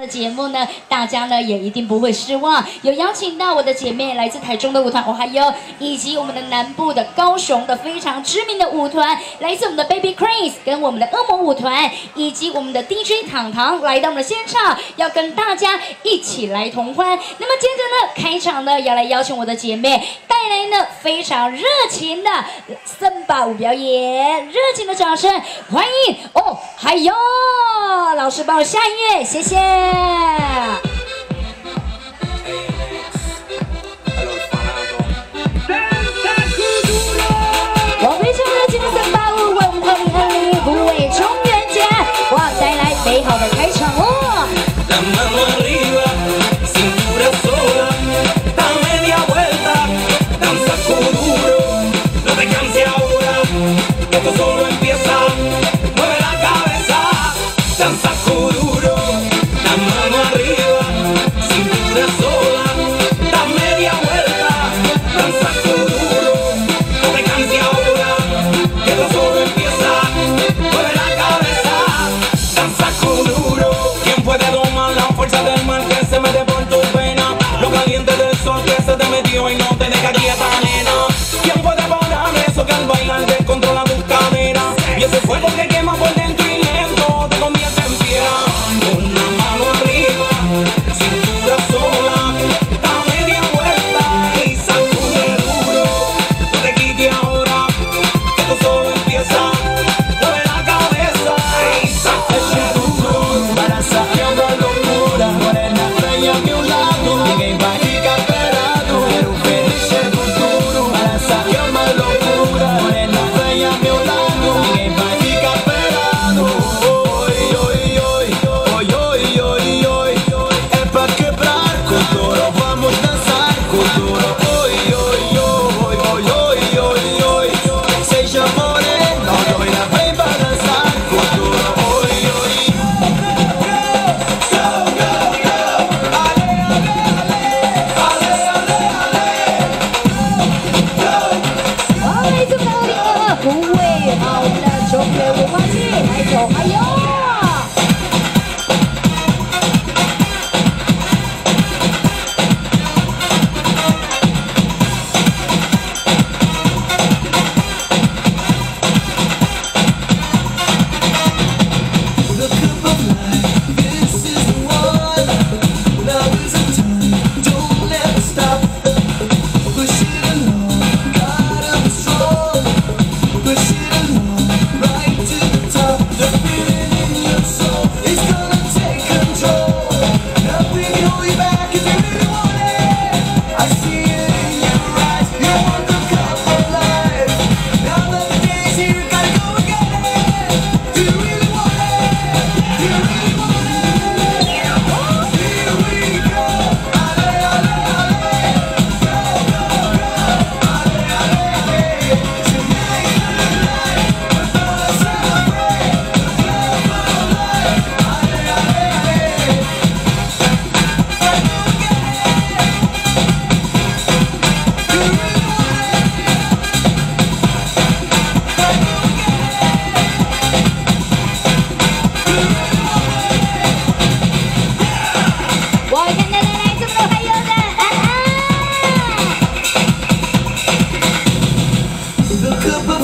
的节目呢，大家呢也一定不会失望。有邀请到我的姐妹来自台中的舞团，我还有以及我们的南部的高雄的非常知名的舞团，来自我们的 Baby Craze 跟我们的恶魔舞团，以及我们的 DJ 糖糖来到我们的现场，要跟大家一起来同欢。那么接着呢，开场呢要来邀请我的姐妹带来呢非常热情的森巴舞表演，热情的掌声欢迎哦！还有老师帮我下音乐，谢谢。我非常热情的森巴舞，为我们二零二零虎尾中元节，哇，带来美好的开场哦。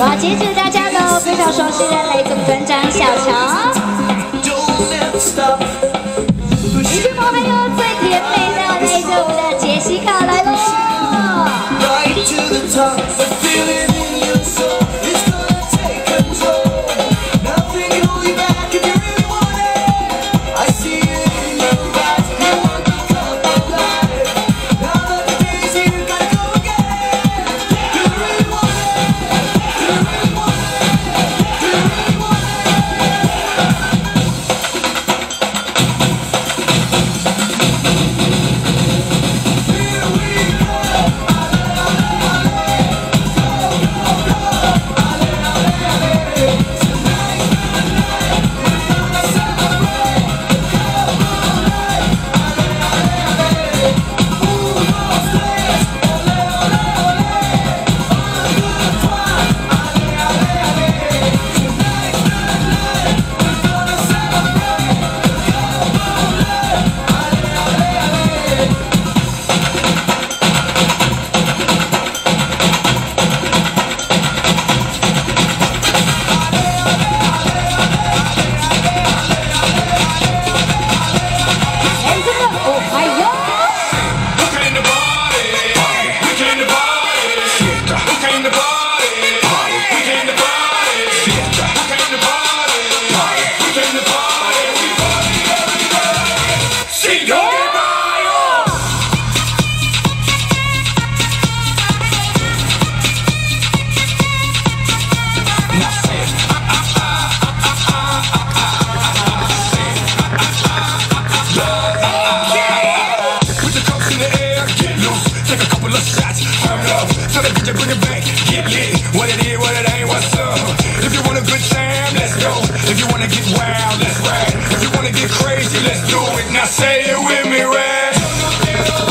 我要谢谢大家都非常熟悉的雷总团长小乔，What it is, what it ain't, what's up? If you want a good time, let's go. If you wanna get wild. You wanna get crazy, let's do it. Now say it with me, right?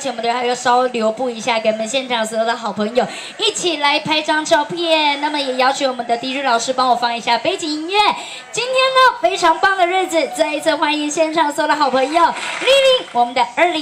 请我们的还要稍留步一下，给我们现场所有的好朋友一起来拍张照片。那么也邀请我们的 DJ 老师帮我放一下背景音乐。今天呢，非常棒的日子，再一次欢迎现场所有的好朋友莅临我们的二零。